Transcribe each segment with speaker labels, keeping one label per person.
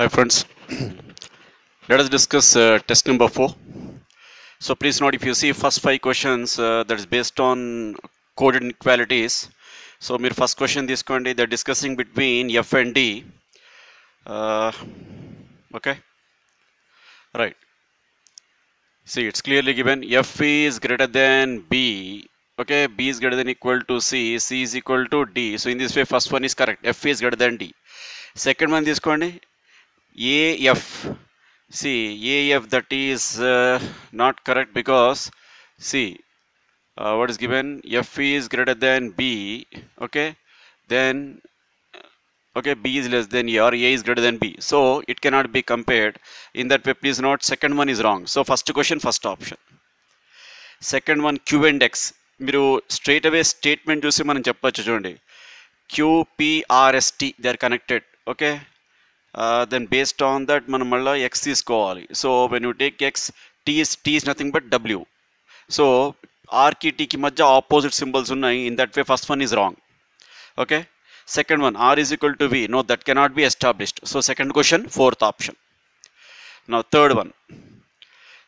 Speaker 1: Hi friends, let us discuss uh, test number 4. So please note if you see first five questions uh, that is based on coded inequalities. So మీరు first question తీసుకోండి they're discussing between F and D. Uh, okay, right. See it's clearly given F is greater than B. Okay, B is greater than equal to C, C is equal to D. So in this way first one is correct. F is greater than D. Second one తీసుకోండి AF. See, AF that is uh, not correct because, see, uh, what is given? F is greater than B, okay? Then, okay, B is less than A or A is greater than B. So, it cannot be compared. In that way, please note, second one is wrong. So, first question, first option. Second one Q and X మీరు straight అవే statement చూసి మనం చెప్పొచ్చు చూడండి క్యూపిఆర్ఎస్టి they are connected okay then based on that మనం మళ్ళీ X తీసుకోవాలి so when you take X tea is T is nothing but W so ఆర్కి టీకి మధ్య ఆపోజిట్ సింబల్స్ ఉన్నాయి in that way first one is wrong okay second one or is equal to we know that cannot be established so second question fourth option నా third one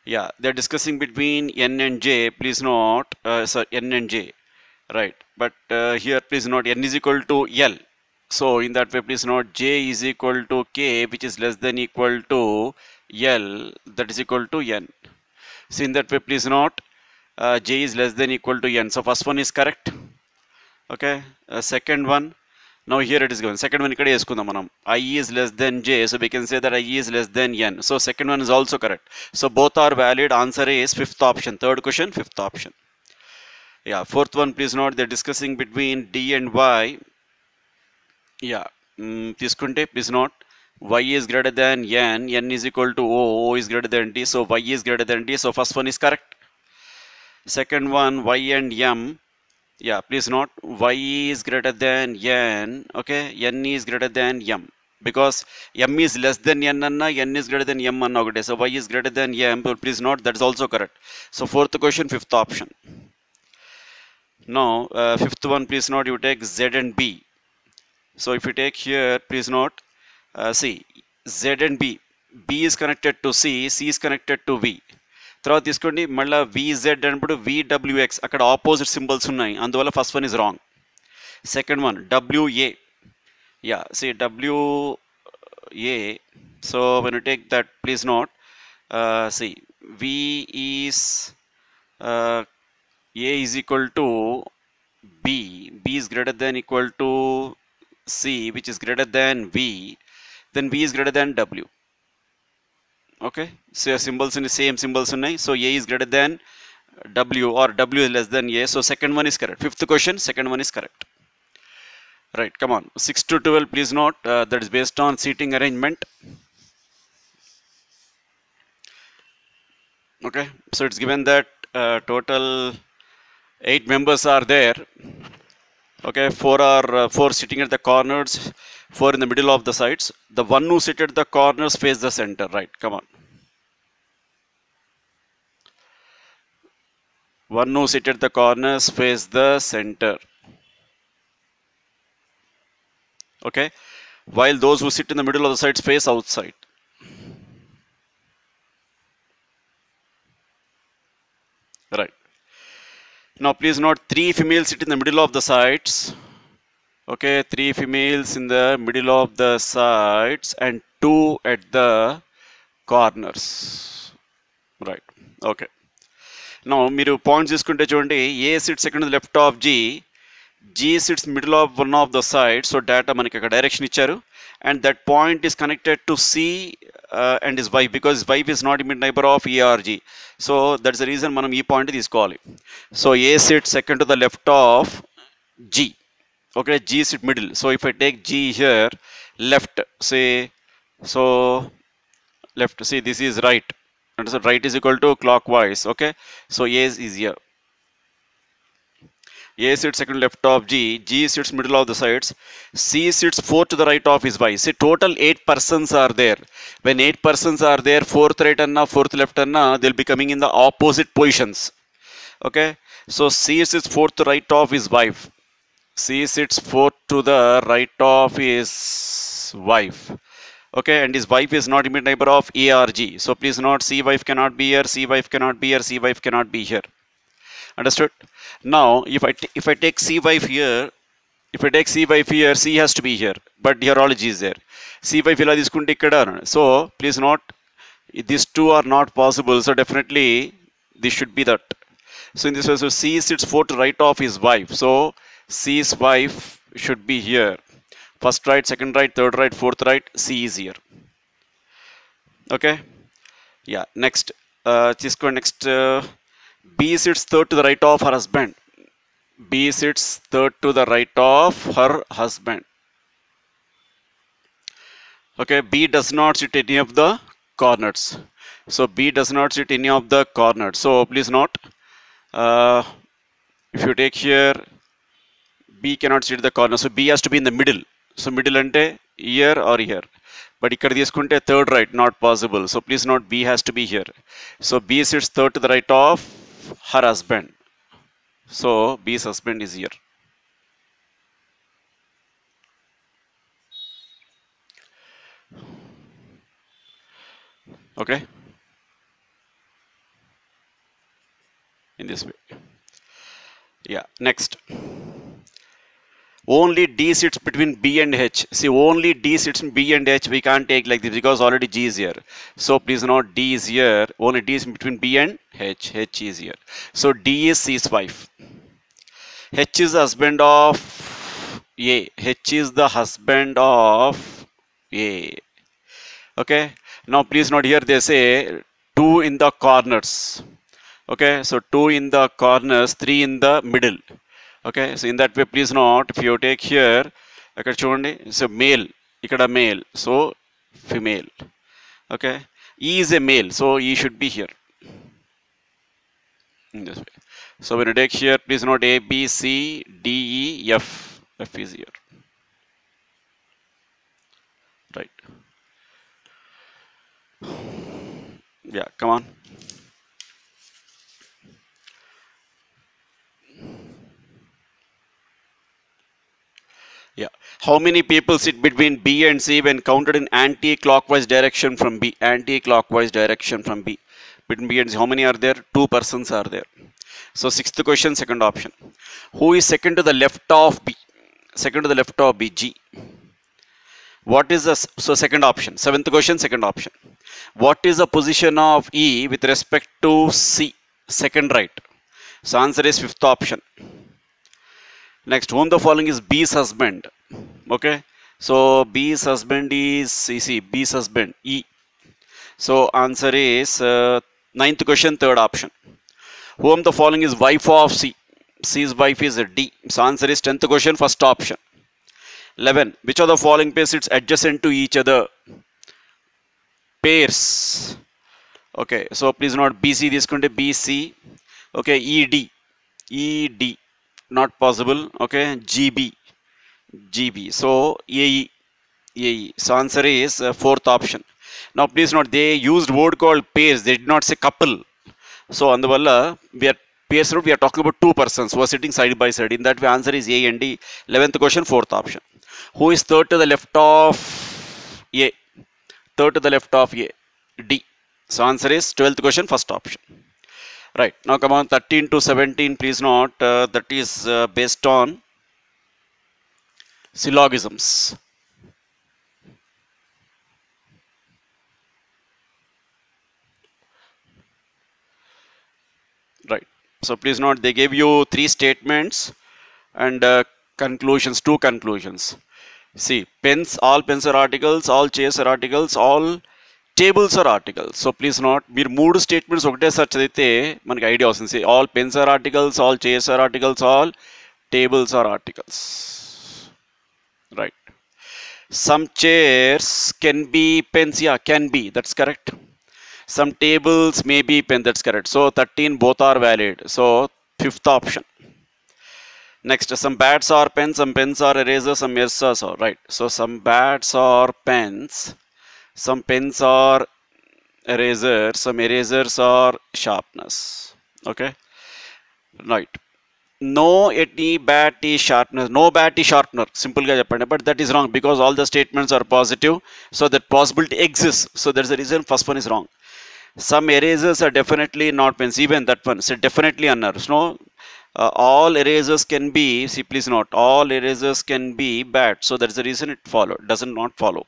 Speaker 1: yeah they're discussing between n and j please note uh, sorry n and j right but uh, here please note n is equal to l so in that way please note j is equal to k which is less than equal to l that is equal to n. So in that way please note uh, j is less than equal to n. So first one is correct. Okay uh, second one now here it is given. Second one ikkade eskundam manam i is less than j so we can say that i is less than n. So second one is also correct. So both are valid. Answer is fifth option. Third question fifth option. Yeah fourth one please note they're discussing between d and y yeah mm, తీసుకుంటే please note y is greater than n n is equal to o o is greater than d so y is greater than d so first one is correct second one y and m yeah please note y is greater than n okay n is greater than m because m is less than n anna n is greater than m anna okate so y is greater than m but please note that is also correct so fourth question fifth option now uh, fifth one please note you take z and b so if you take here please note uh, see z and b b is connected to c c is connected to v. తర్వాత తీసుకోండి మళ్ళీ VZ అన్నప్పుడు విడబ్ల్యూఎక్స్ అక్కడ opposite symbols ఉన్నాయి అందువల్ల first one is wrong second one WA yeah C WA so when you take that please note C V is A is equal to B B is greater than equal to C which is greater than V, then V is greater than W. Okay, so your symbols in the same symbols in so A is greater than W or W is less than A. So second one is correct. Fifth question, second one is correct. Right, come on. 6 to 12, please note uh, that is based on seating arrangement. Okay, so it's given that uh, total 8 members are there okay four are uh, four sitting at the corners four in the middle of the sides. The one who sit at the corners face the center right come on. One who sit at the corners face the center. Okay while those who sit in the middle of the sides face outside now please note three females sit in the middle of the sides okay three females in the middle of the sides and two at the corners right okay now మీరు points తీసుకుంటే చూడండి A sit second left of G G sits middle of one of the side so data మనకి అక్కడ direction ఇచ్చారు and that point is connected to C and is wife because wife is not emit neighbour of ఈఆర్జీ so that's the reason మనం ఈ point తీసుకోవాలి so A sit second to the left of G okay g is at middle so if i take g here left say so left see this is right and so right is equal to clockwise okay so a is easier a sits second left of g g sits middle of the sides c sits fourth to the right of his y. See total eight persons are there. When eight persons are there fourth right anna fourth left anna they'll be coming in the opposite positions. Okay? So c sits fourth to right of his wife C sits fourth to the right of his wife. okay? And his wife is not immediate neighbor of a or g. So please note c wife cannot be here c wife cannot be here c wife cannot be here understood now if i t- if i take c wife here if i take c wife here c has to be here but here all g is there c wife ఇలా తీసుకుంటే ఇక్కడ so please note these two are not possible so definitely this should be that so in this way so c sits four to right of his wife so c's wife should be here first right second right third right fourth right c is here okay yeah next uh తీసుకోండి next uh, b sits third to the right of her husband b sits third to the right of her husband okay b does not sit any of the corners so b does not sit any of the corners so please note uh, if you take here b cannot sit the corner so b has to be in the middle so middle ante here or here but ఇక్కడ తీసుకుంటే third right not possible so please not be has to be here so B sits third to the right of her husband. So B's husband is here. Okay. In this way. Yeah next only d sits between b and h. See only d sits in b and h we can't take like this because already g is here. So please note d is here only d is between b and h h is here. So d is c's wife. H is husband of a. H is the husband of a. Okay? Now please note here they say two in the corners. Okay? So two in the corners three in the middle okay so in that way please note if you take here ఇక్కడ చూడండి so male ఇక్కడ male so female okay ఈ is a male so ఈ should be here in this way so when you take here please note a b c d e f f is here right yeah come on Yeah. How many people sit between b and c when counted in anti-clockwise direction from b? Anti-clockwise direction from b. Between b and c how many are there? Two persons are there. So sixth question second option. Who is second to the left of b? Second to the left of b g. What is the so second option? Seventh question second option. What is the position of e with respect to c? Second right. So answer is fifth option next whom the following is b's husband. Okay? So b's husband is you see b's husband e. So answer is uh, ninth question third option. Whom the following is wife of c. C's wife is d. So answer is 10th question first option. 11 which of the following pairs it's adjacent to each other? Pairs. Okay. So please note bc this is going to bc okay ed ed not possible okay? GB GB so AE AE so answer is uh, fourth option. Now please note they used word called pairs. They did not say couple. So on the walla we are pairs route we are talking about two persons who are sitting side by side. In that way answer is A and D. 11th question fourth option. Who is third to the left of A? Third to the left of A. D. So answer is 12th question first option right. Now come on 13 to 17 please note uh, that is uh, based on syllogisms. Right. So please note they gave you three statements and uh, conclusions two conclusions. See pens all are articles all chairs are articles all tables are articles so please not మీరు మూడు statements ఒకటేసారి చదివితే మనకి idea వస్తుంది all pens are articles all chairs are articles all tables are articles write some chairs can be pens yeah can be that's correct some tables may be pen that's correct so 13 both are valid so fifth option next some bats are pens some pens are erasers some erasers are right so some bats are pens some pens are erasers some erasers are sharpness okay? Right. No any batty sharpness no batty sharpener. Simple guy but that is wrong because all the statements are positive so that possibility exists. So there's a reason first one is wrong. Some erasers are definitely not pens even that one so definitely unners no uh, all erasers can be see please note all erasers can be bad. So that's the reason it followed doesn't not follow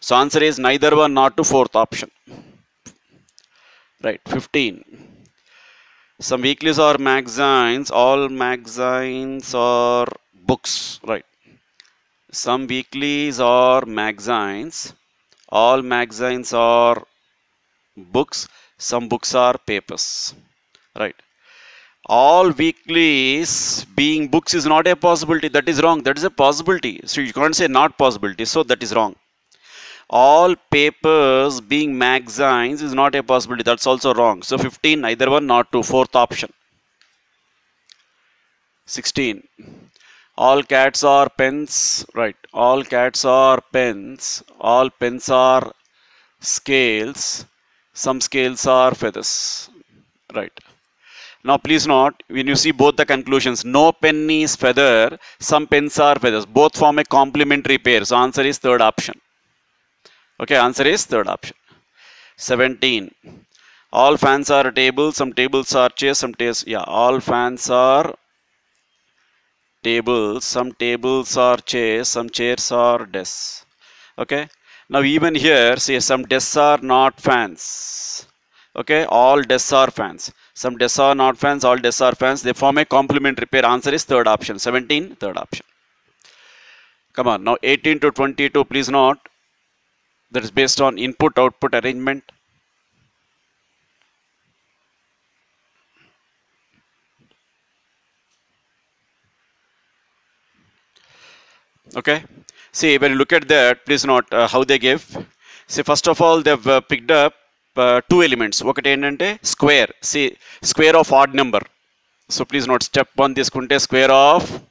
Speaker 1: so answer is neither one not to fourth option. Right 15 some weeklies are magazines all magazines are books right. Some weeklies are magazines all magazines are books some books are papers right. All weeklies being books is not a possibility that is wrong that is a possibility. So you can't say not possibility so that is wrong all papers being magazines is not a possibility. That's also wrong. So 15 either one not two. Fourth option. 16 all cats are pens. Right. All cats are pens. All pens are scales. Some scales are feathers. Right. Now please note when you see both the conclusions no pen is feather some pens are feathers. Both form a complementary pair. So answer is third option okay answer is third option. 17 all fans are tables some tables are chairs some chairs yeah all fans are tables some tables are chairs some chairs are desks. Okay? Now even here say some desks are not fans. Okay? All desks are fans. Some desks are not fans all desks are fans. They form a complementary pair. Answer is third option. 17 third option. Come on now 18 to 22 please note that is based on input output arrangement. Okay. See when you look at that please note uh, how they give. See first of all they've uh, picked up uh, two elements. what end and a square. See square of odd number. So please note step one this kunte square of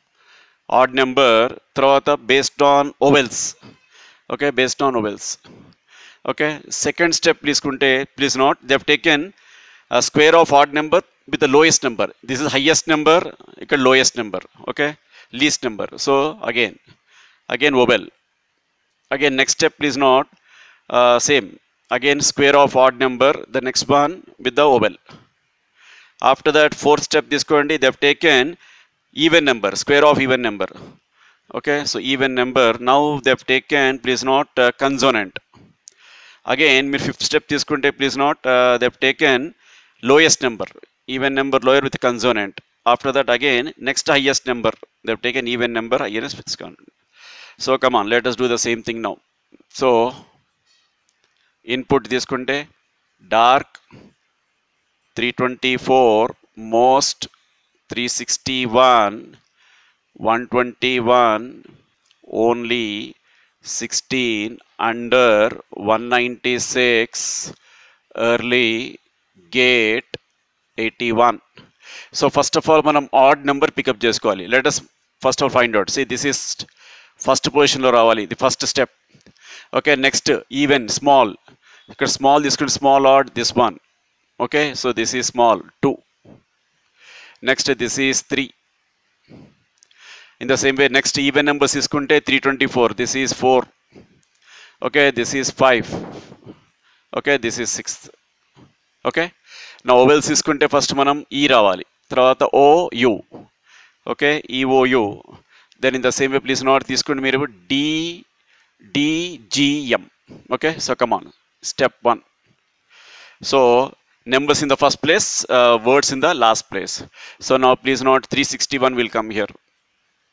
Speaker 1: odd number throw based on vowels okay based on vowels okay second step please kunte please note they have taken a square of odd number with the lowest number. This is highest number okay, lowest number. Okay least number. So again again vowel again next step please note uh, same. Again square of odd number the next one with the vowel after that fourth step this quantity they have taken even number square of even number okay so even number now they have taken please note uh, consonant again మీరు fifth step తీసుకుంటే please not they have taken lowest number even number lower with consonant after that again next highest number they have taken even number highest fix so come on let us do the same thing now so input తీసుకుంటే dark three twenty four most three sixty one one twenty one only sixteen under one ninety six early gate eighty one so first of all మనం odd number pickup చేసుకోవాలి let us first of find out see this is first పొజిషన్లో రావాలి ఇది first step okay next even small ఇక్కడ small తీసుకుంటే small add this one okay so this is small two next this is three in the same way next even numbers తీసుకుంటే three twenty four this is four okay this is five okay this is six okay నా vowels తీసుకుంటే first మనం E రావాలి తర్వాత O U okay EOU then in the same way please not తీసుకోండి మీరు D DGM okay so come on step one so numbers in the first place uh, words in the last place so now please note 361 will come here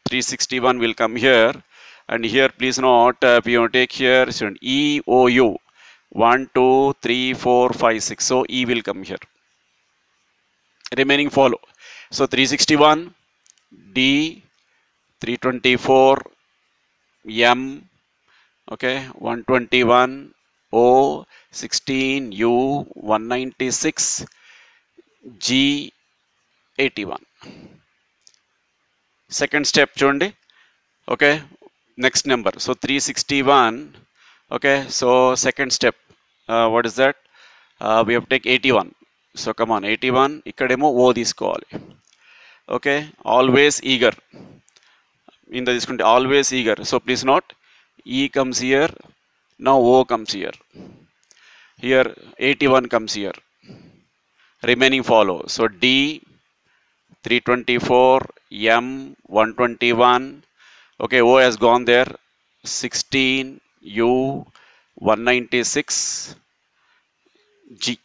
Speaker 1: 361 will come here. And here please note uh, we will take here so e o u. 1 2 3 4 5 6 so e will come here. Remaining follow. So 361 d 324 m okay 121 o 16 u 196 g 81 second step చూడండి okay next number so three sixty one okay so second step what is that we have take eighty one so come on eighty one ఇక్కడేమో ఓ తీసుకోవాలి okay always eager in the discount always eager so please note e comes here now o comes here here 81 comes here remaining follow so d 324 m 121 okay o has gone there. 16 u 196 g.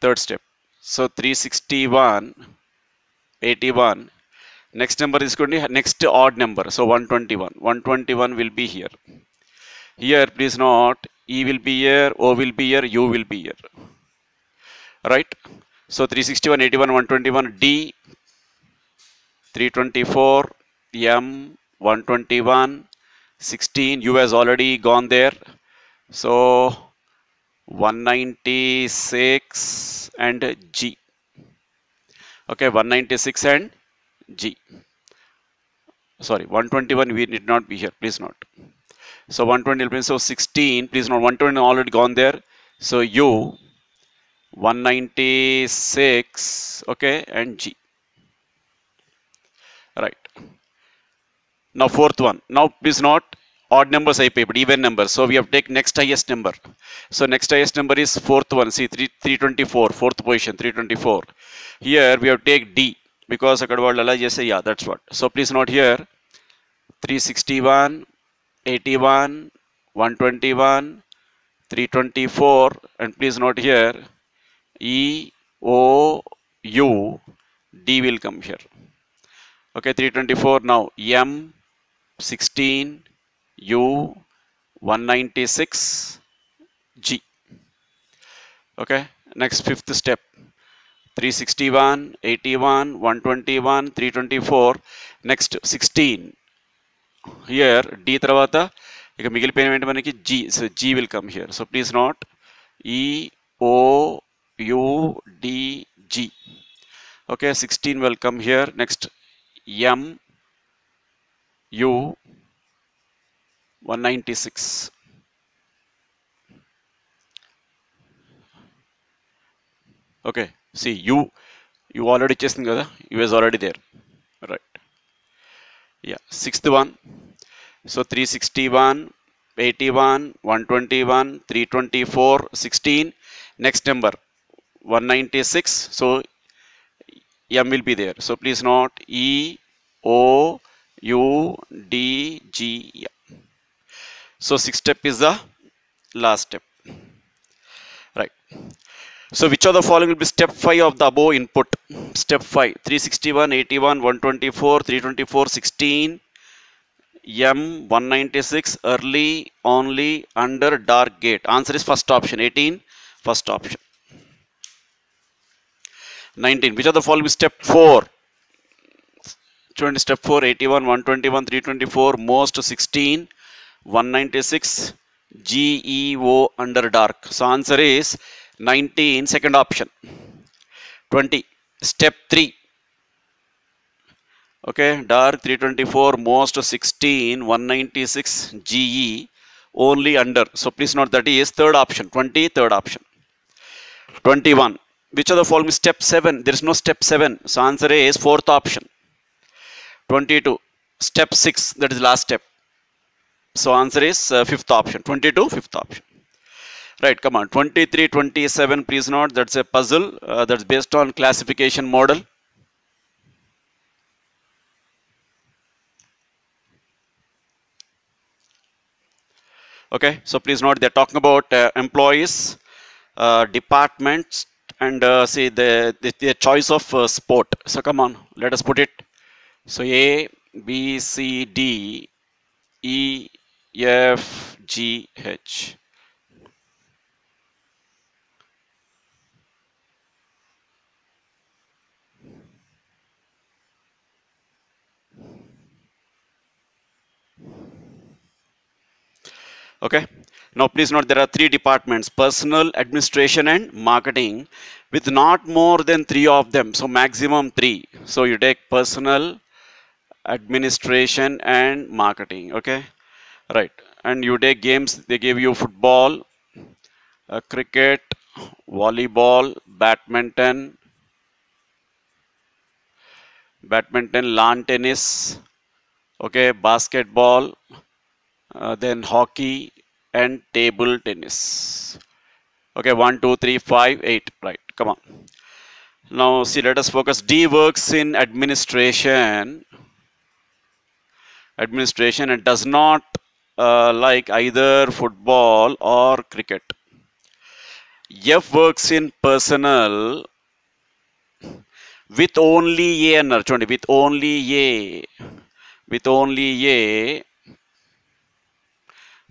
Speaker 1: Third step. So 361 81 next number is going to be next odd number. So 121 121 will be here. Here please note e will be here o will be here u will be here. Right? So 361 81 121 d 324 m 121 16 u has already gone there so 196 and G. Okay, 196 and G. Sorry, 121 we did not be here, please note. So 120 will so 16, please note 120 already gone there. So U 196, okay, and G. Right. Now fourth one. Now please note odd numbers I pay, but even numbers. So we have take next highest number. So next highest number is fourth one. See 3, 324, fourth position, 324. Here we have take D because Akadwal just say yeah, that's what. So please note here 361, 81, 121, 324, and please note here E O U D will come here. Okay, 324 now M 16 U 196 G. Okay, next fifth step 361, 81, 121, 324. Next 16. Here D తర్వాత ఇక మిగిలిపోయిన ఏంటి మనకి G. So G will come here. So please note E O U D G. Okay, 16 will come here. Next M U 196 okay see U you already chasing the U is already there. Right. Yeah sixth one. So 361 81 121 324 16 next number 196 so m will be there. So please note e o u d g so sixth step is the last step. Right. So which of the following will be step 5 of the above input? Step 5, 361, 81, 124, 324, 16, M 196, early, only, under, dark gate. Answer is first option, 18, first option. 19, which of the following step 4? చూడండి step four eighty one one twenty one three twenty four most sixteen 196 GEO under dark. So answer is 19 second option. 20 step 3. Okay dark 324 most 16 196 GE only under. So please note that is third option 20 third option. 21 which of the following step 7 there is no step 7 so answer is fourth option 22 step 6 that is last step. So answer is uh, fifth option. 22 fifth option. Right come on. 23 27 please note that's a puzzle uh, that's based on classification model. Okay so please note they're talking about uh, employees uh, departments and uh, see the, the, the choice of uh, sport. So come on let us put it so a b c d e F G H. Okay. Now please note there are three departments, personal, administration and marketing with not more than three of them. So maximum three. So you take personal, administration and marketing. Okay? Right. And you take games they give you football uh, cricket volleyball badminton badminton lawn tennis okay basketball uh, then hockey and table tennis. Okay one two three five eight. Right come on. Now see let us focus. D works in administration administration and does not uh, like either football or cricket. F works in personal with only A and with only A, with only A,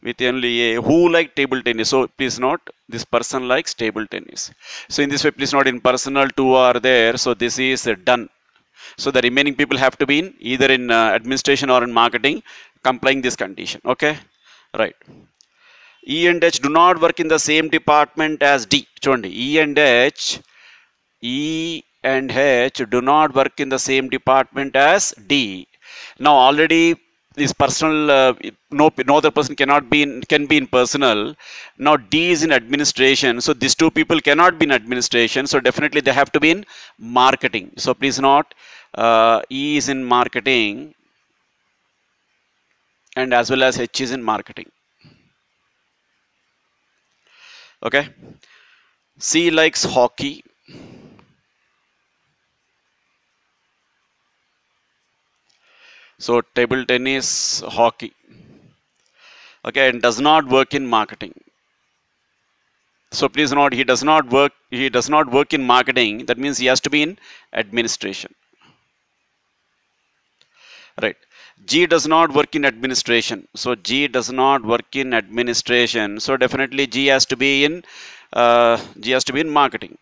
Speaker 1: with only A, who like table tennis. So please note, this person likes table tennis. So in this way, please note in personal two are there. So this is done. So the remaining people have to be in either in uh, administration or in marketing complying this condition. Okay, right. E and H do not work in the same department as D. Chundi. E and H, E and H do not work in the same department as D. Now already this personal uh, no no other person cannot be in can be in personal. Now d is in administration. So these two people cannot be in administration. So definitely they have to be in marketing. So please note uh, e is in marketing and as well as h is in marketing. Okay? C likes hockey so table tennis hockey. Okay and does not work in marketing. So please note he does not work he does not work in marketing. That means he has to be in administration. Right. G does not work in administration. So g does not work in administration. So definitely g has to be in uh, g has to be in marketing.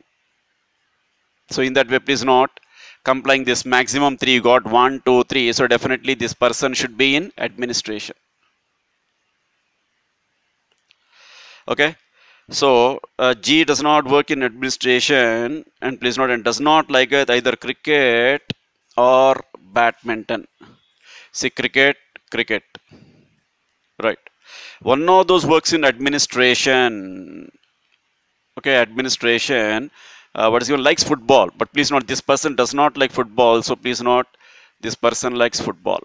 Speaker 1: So in that way please note complying this maximum 3 you got 1 2 3 so definitely this person should be in administration. Okay? So uh, g does not work in administration and please note and does not like it either cricket or badminton. See cricket cricket. Right. One of those works in administration. Okay administration uh, what is your likes football but please note this person does not like football so please note this person likes football.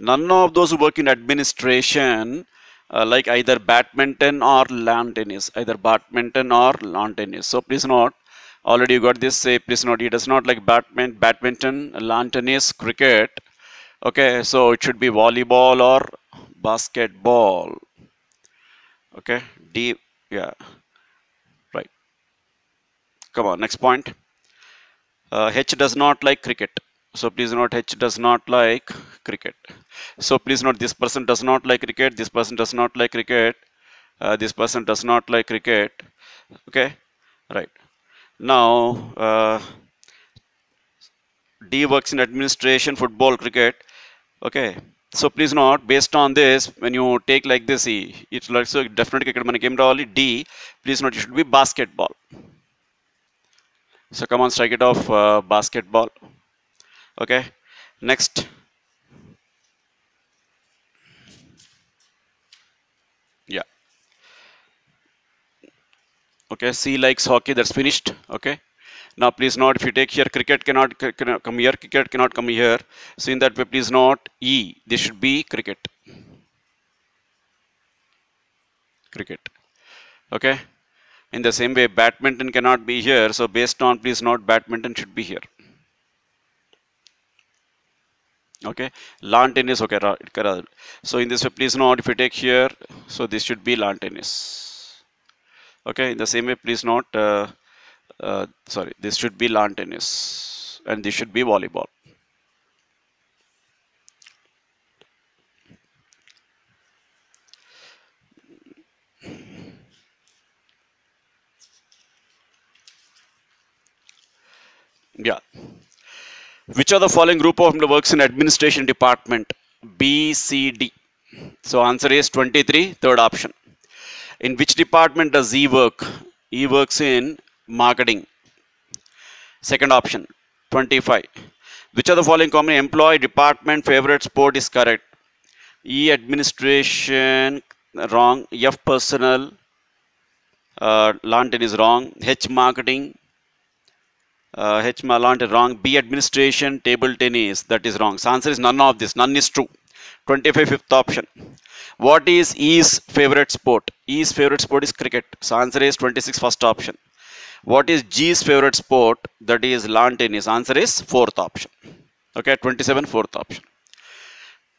Speaker 1: None of those who work in administration uh, like either badminton or lawn tennis either badminton or lawn tennis. So please note already you got this say please note he does not like badminton badminton lawn tennis cricket. Okay so it should be volleyball or basketball. Okay d yeah come on next point uh, h does not like cricket so please note h does not like cricket so please note this person does not like cricket this person does not like cricket uh, this person does not like cricket okay right now uh, d works in administration football cricket okay so please note based on this when you take like this e it's like so definitely ఇక్కడ మనకి ఏం రావాలి d please note it should be basketball so come on strike it off uh, basketball. Okay next. Yeah. Okay c likes hockey that's finished. Okay. Now please note if you take here cricket cannot, come here cricket cannot come here. So in that way please note e this should be cricket. Cricket. Okay in the same way badminton cannot be here so based on please note badminton should be here. Okay? Lawn tennis okay so in this way please note if you take here so this should be lawn tennis. Okay? In the same way please note uh, uh, sorry this should be lawn tennis and this should be volleyball yeah. Which of the following group of works in administration department? B c d. So answer is 23 third option. In which department does e work? E works in marketing. Second option 25 which of the following common employee department favorite sport is correct? E administration wrong. F personal. Uh, tennis wrong. H marketing Uh, H Malant wrong. B administration, table tennis. That is wrong. So answer is none of this. None is true. 25 fifth option. What is E's favorite sport? E's favorite sport is cricket. So answer is 26 first option. What is G's favorite sport? That is lawn tennis. Answer is fourth option. Okay, 27 fourth option.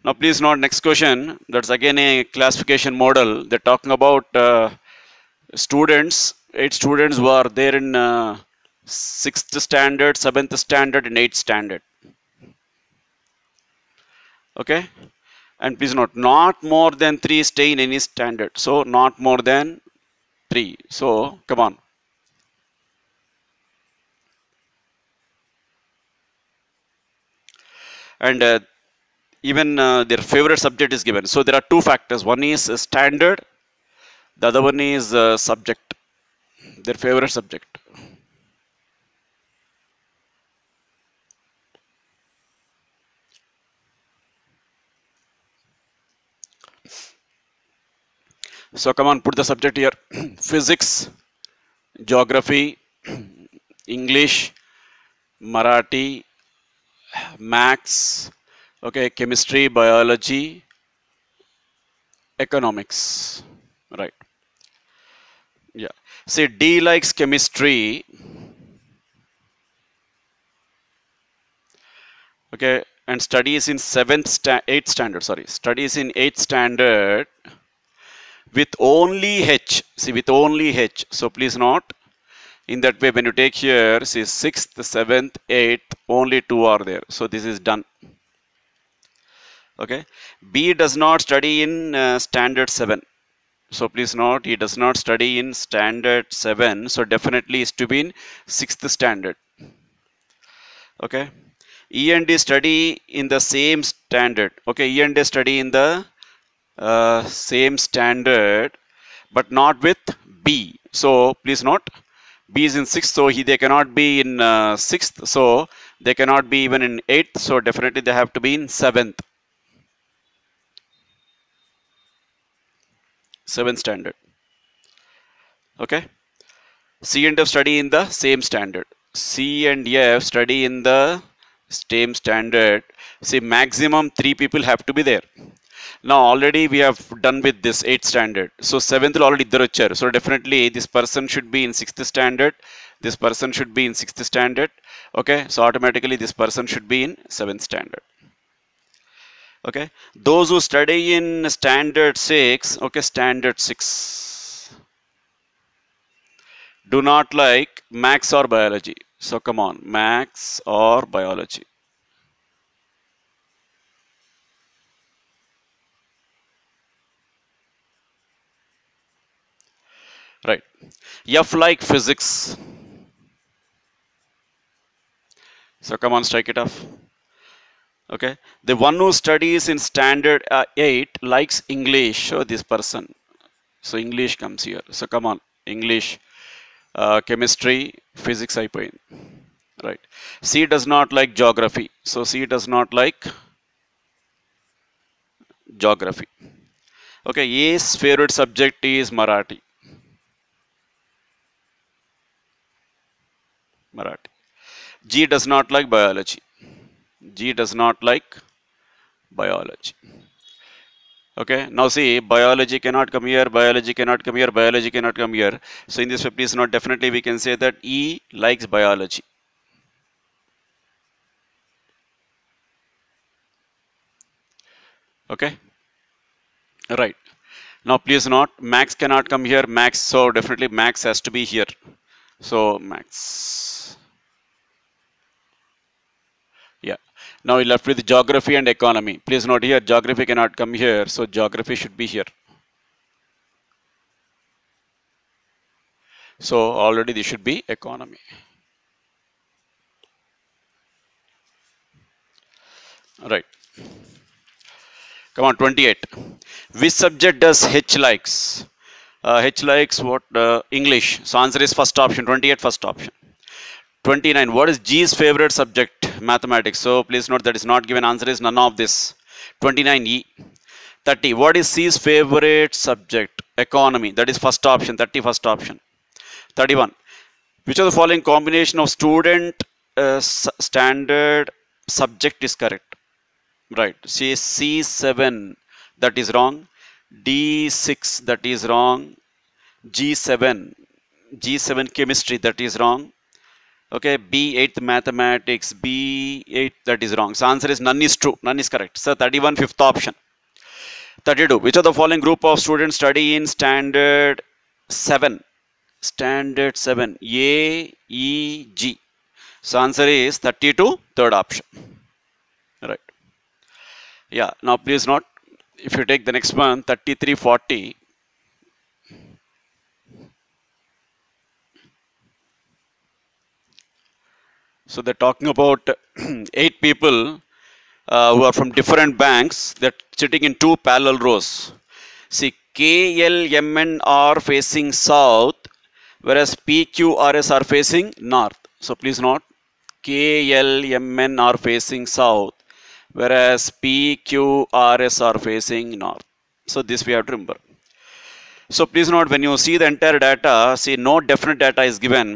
Speaker 1: Now please note next question. That's again a classification model. They're talking about uh, students, eight students were there in uh, sixth standard, seventh standard, and eighth standard. Okay, and please note not more than three stay in any standard. So not more than three. So come on. And uh, even uh, their favorite subject is given. So there are two factors. One is standard, the other one is uh, subject, their favorite subject. So come on, put the subject here. Physics, geography, English, Marathi, maths, okay, chemistry, biology, economics, right? Yeah. See, D likes chemistry. Okay, and studies in seventh, sta eighth standard. Sorry, studies in eighth standard with only H. See, with only H. So please note, in that way, when you take here, see, sixth, seventh, eighth, only two are there. So this is done. Okay. B does not study in uh, standard seven. So please note, he does not study in standard seven. So definitely is to be in sixth standard. Okay. E and D study in the same standard. Okay, E and D study in the uh, same standard but not with B. So please note B is in 6th so he, they cannot be in uh, 6th so they cannot be even in 8th so definitely they have to be in 7th. 7th standard. Okay. C and F study in the same standard. C and F study in the same standard. See maximum 3 people have to be there now already we have done with this 8th standard. So 7th already iddharu so definitely this person should be in 6th standard. This person should be in 6th standard. Okay? So automatically this person should be in 7th standard. Okay? Those who study in standard 6 okay standard 6 do not like max or biology. So come on max or biology. F like physics. So come on, strike it off. Okay. The one who studies in standard uh, 8 likes English. So this person. So English comes here. So come on, English, uh, chemistry, physics, I point. Right. C does not like geography. So C does not like geography. Okay. A's favorite subject is Marathi. Marathi. G does not like biology. G does not like biology. Okay, now see, biology cannot come here, biology cannot come here, biology cannot come here. So in this way, please note, definitely we can say that E likes biology. Okay, right. Now please note, max cannot come here, max, so definitely max has to be here. So max. Yeah. Now we left with geography and economy. Please note here, geography cannot come here, so geography should be here. So already this should be economy. Right. Come on, 28. Which subject does H likes? Uh, H likes what? Uh, English. So answer is first option, 28 first option. 29. What is G's favorite subject? Mathematics. So please note that is not given. Answer is none of this. 29E. 30. What is C's favorite subject? Economy. That is first option. 30 first option. 31. which of the following combination of student uh, standard subject is correct right say c7 that is wrong d6 that is wrong. G7 g7 chemistry that is wrong. Okay b8 mathematics b8 that is wrong. So answer is none is true none is correct. So 31 fifth option. 32 which of the following group of students study in standard 7 standard 7 a e g. So answer is 32 third option. Right. Yeah now please note if you take the next one 33 40 so they're talking about eight people uh, who are from different banks. That are sitting in two parallel rows. See klmn are facing south whereas pqrs are facing north. So please note klmn are facing south whereas pqrs are facing north so this we have to remember so please note when you see the entire data see no definite data is given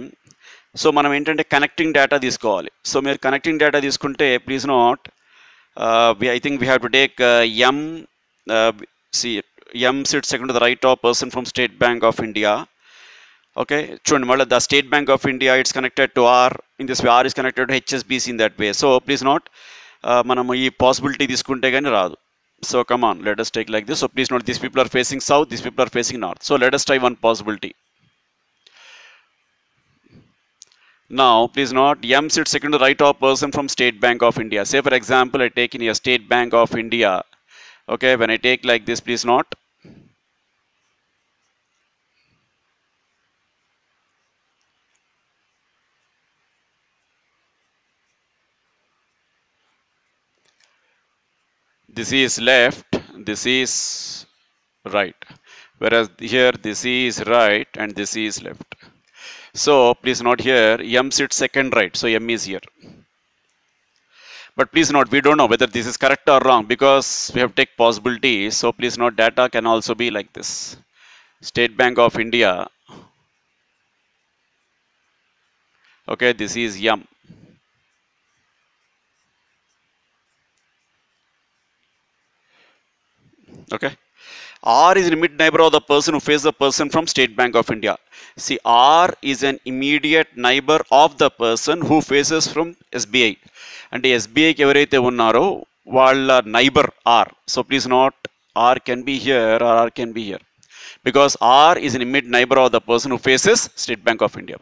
Speaker 1: so మనం ఏంటంటే connecting data తీసుకోవాలి so మీరు connecting data తీసుకుంటే please note I think we have to take M C M SIT second the right of person from state bank of India okay చూడండి మళ్ళీ the state bank of India it's connected to are in this way are is connected to HSBC in that way so please not మనం ఈ possibility తీసుకుంటే కానీ రాదు so come on let us take like this so please note this people are facing south this people are facing north so let us try one possibility Now, please note, M sits second to the right of person from State Bank of India. Say, for example, I take in a State Bank of India. Okay, when I take like this, please note. This is left, this is right. Whereas here, this is right and this is left. So please note here, M sits second right. So M is here. But please note, we don't know whether this is correct or wrong because we have take possibilities. So please note, data can also be like this. State Bank of India. Okay, this is M. Okay. R is an immediate neighbor of the person who faces the person from State Bank of India. See, R is an immediate neighbor of the person who faces from SBI. అంటే ఎస్బీఐకి ఎవరైతే ఉన్నారో వాళ్ళ neighbour are so please not are can be here are are can be here because R is an immediate neighbor of the person who faces State Bank of India.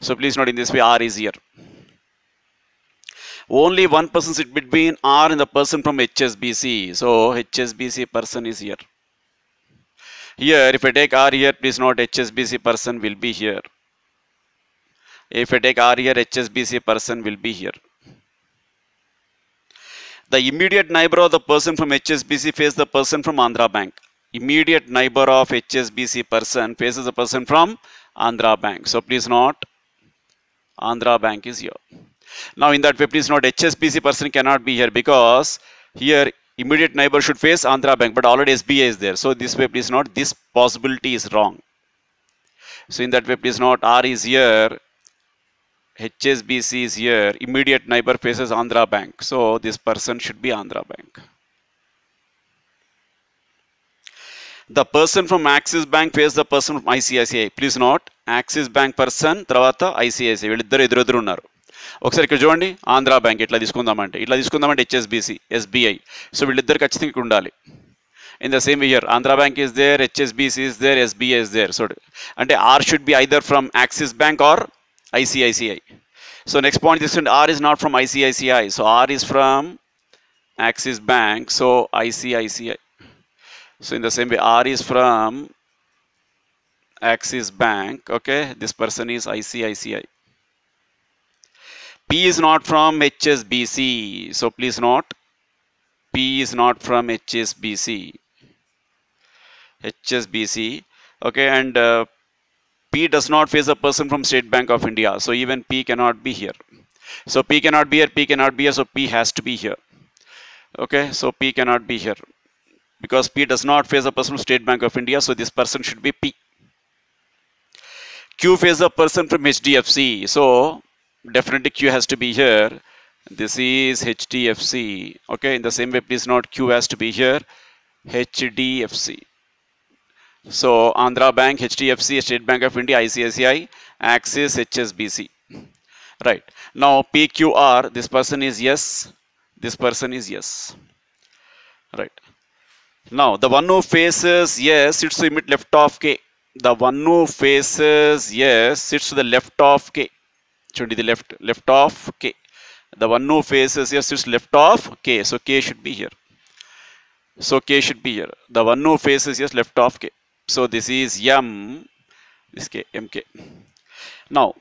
Speaker 1: So please note in this way R is here. Only one person sit between R and the person from HSBC. So HSBC person is here. Here, if I take R here, please note HSBC person will be here. If I take R here, HSBC person will be here. The immediate neighbor of the person from HSBC faces the person from Andhra Bank. Immediate neighbor of HSBC person faces the person from Andhra Bank. So please note, Andhra Bank is here. Now in that way, please note HSBC person cannot be here because here immediate neighbor should face Andhra Bank, but already SBI is there. So this way, please note this possibility is wrong. So in that way, please note R is here, HSBC is here, immediate neighbor faces Andhra Bank. So this person should be Andhra Bank. The person from Axis Bank faces the person from ICICI. Please note, Axis Bank person తర్వాత ఐసిఐసిఐ వీళ్ళిద్దరు ఎదురెదురు ఉన్నారు ఒకసారి ఇక్కడ చూడండి Andhra bank ఇట్లా తీసుకుందామంటే ఇట్లా తీసుకుందామంటే HSBC SBI. So వీళ్ళిద్దరు ఖచ్చితంగా ఇక్కడ ఉండాలి. In the same year Andhra bank is there HSBC is there SBI is there so అంటే R should be either from Axis bank or ICICI so next point తీసుకుంటే R is not from ICICI so R is from Axis bank so ICICI so in the same way R is from Axis bank okay this person is ICICI P is not from HSBC. So please note, P is not from HSBC. HSBC. Okay, and uh, P does not face a person from State Bank of India. So even P cannot be here. So P cannot be here, P cannot be here, so P has to be here. Okay, so P cannot be here. Because P does not face a person from State Bank of India, so this person should be P. Q face a person from HDFC. So definitely Q has to be here. This is HDFC. Okay, in the same way, please note Q has to be here. HDFC. So Andhra Bank, HDFC, State Bank of India, ICICI, Axis, HSBC. Right. Now PQR, this person is yes, this person is yes. Right. Now the one who faces yes sits to the left of K. The one who faces yes sits to the left of K. Should be the left left of K. The one who faces yes sits left of K. So K should be here. So K should be here. The one who faces yes left of K. So this is M. This K MK. Now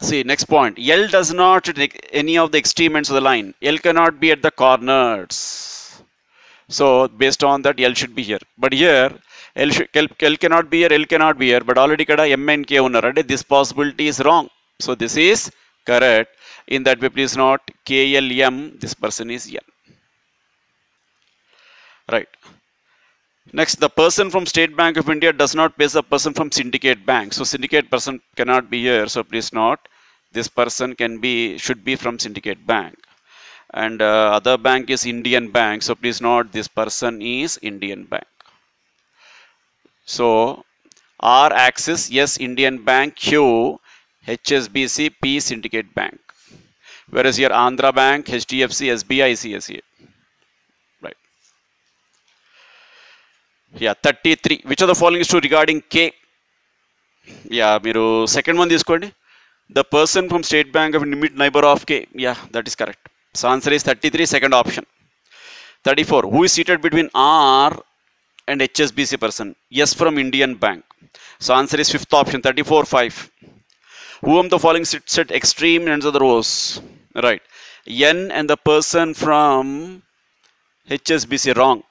Speaker 1: see next point. L does not take any of the extreme ends of the line. L cannot be at the corners. So based on that, L should be here. But here, L, should, L, L cannot be here, L cannot be here. But already kada M and K owner, right? This possibility is wrong. So this is correct. In that way, please note KLM, this person is N. Right. Next, the person from State Bank of India does not pay the person from Syndicate Bank. So syndicate person cannot be here. So please note, this person can be, should be from Syndicate Bank and uh, other bank is Indian Bank. So please note this person is Indian Bank. So R axis yes Indian Bank Q HSBC, P Syndicate Bank. Whereas here Andhra Bank, HDFC, SBI, CSA. Right. Yeah, 33. Which of the following is true regarding K? Yeah, Miru. Second one is called the person from State Bank of Limit Neighbor of K. Yeah, that is correct. So answer is 33, second option. 34. Who is seated between R and HSBC person? Yes from Indian Bank. So answer is fifth option, 34, 5. Who am the following sits at extreme ends of the rows? Right. N and the person from HSBC wrong.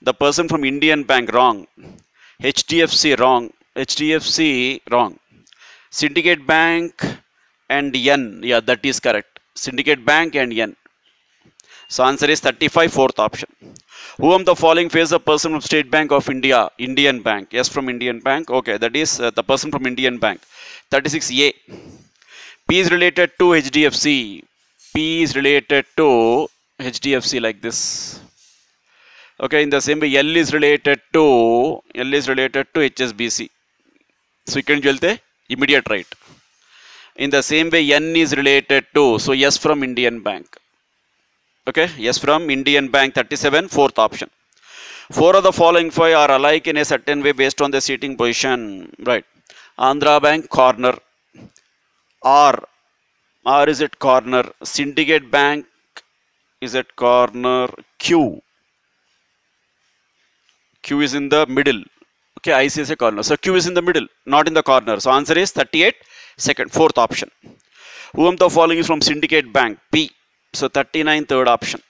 Speaker 1: The person from Indian Bank wrong. HDFC wrong. HDFC wrong. Syndicate Bank and N. Yeah, that is correct. Syndicate Bank and N. So answer is 35, fourth option. Who am the following face a person from State Bank of India, Indian Bank? Yes, from Indian Bank. Okay, that is uh, the person from Indian Bank. 36A. P is related to HDFC. P is related to HDFC like this. Okay, in the same way, L is related to L is related to HSBC. So you can the immediate right. In the same way, N is related to, so yes from Indian Bank. Okay, yes from Indian Bank 37, fourth option. Four of the following five are alike in a certain way based on the seating position. Right. Andhra Bank corner. R. R is at corner. Syndicate Bank is at corner. Q. Q is in the middle. Okay, I see a corner. So Q is in the middle, not in the corner. So answer is 38, second, fourth option. Who am the following is from Syndicate Bank? P. So 39, third option.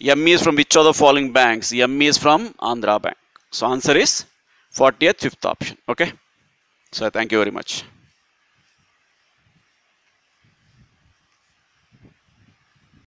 Speaker 1: M is from which of the following banks? M is from Andhra Bank. So answer is 40th, fifth option. Okay. So thank you very much.